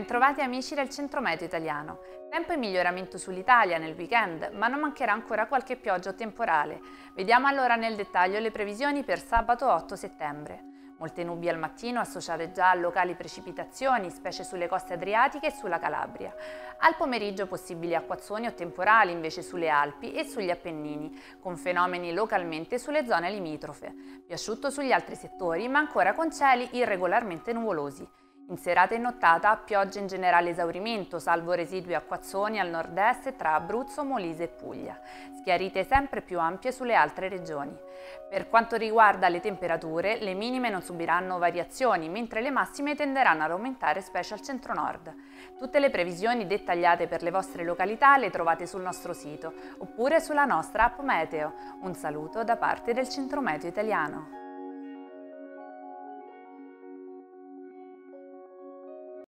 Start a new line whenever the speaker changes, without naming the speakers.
ritrovati amici del Centro Meteo Italiano. Tempo in miglioramento sull'Italia nel weekend, ma non mancherà ancora qualche pioggia o temporale. Vediamo allora nel dettaglio le previsioni per sabato 8 settembre. Molte nubi al mattino associate già a locali precipitazioni, specie sulle coste adriatiche e sulla Calabria. Al pomeriggio possibili acquazzoni o temporali invece sulle Alpi e sugli Appennini, con fenomeni localmente sulle zone limitrofe. Più asciutto sugli altri settori, ma ancora con cieli irregolarmente nuvolosi. In serata e nottata piogge in generale esaurimento, salvo residui acquazzoni al nord-est tra Abruzzo, Molise e Puglia, schiarite sempre più ampie sulle altre regioni. Per quanto riguarda le temperature, le minime non subiranno variazioni, mentre le massime tenderanno ad aumentare specie al centro-nord. Tutte le previsioni dettagliate per le vostre località le trovate sul nostro sito oppure sulla nostra app Meteo. Un saluto da parte del Centro Meteo Italiano.